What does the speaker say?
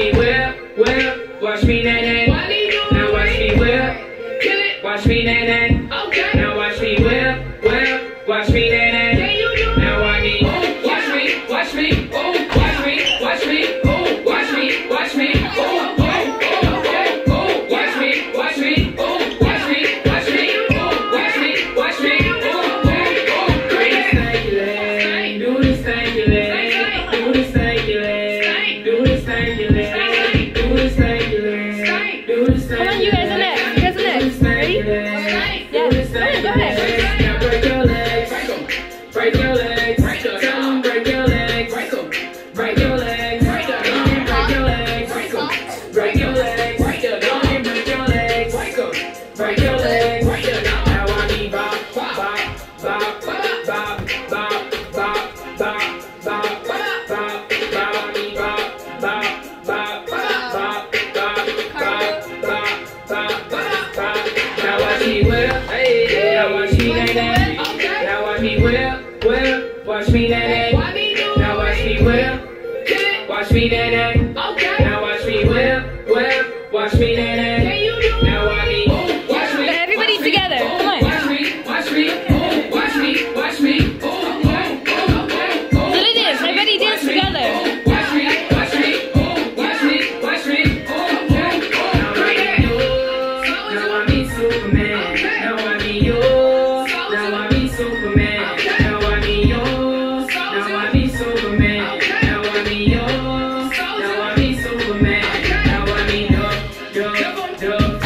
me whip, whip, watch me nae nae. Now watch me whip, kill it. Watch me nae nae. Okay. Now watch me whip, whip, watch me nay. Break your legs. Tell 'em break your legs. Break your legs. Break your legs. Break your legs. Don't you break your legs. Break your legs. I need bop, bop, bop, bop, bop, bop, bop, bop, bop, bop, bop. Now I need bop, bop, bop, bop, bop, bop, bop, bop, bop, bop. Now watch me whip, hey, now watch me whip, whip, watch me nae nae. Now watch me whip, watch me nae nae. Now watch me whip, whip, watch me nae nae. Now I need, watch me. Everybody together, come on. Watch me, watch me, watch me, watch me. Let it dance. Everybody dance together. Watch me, watch me, oh, 박재현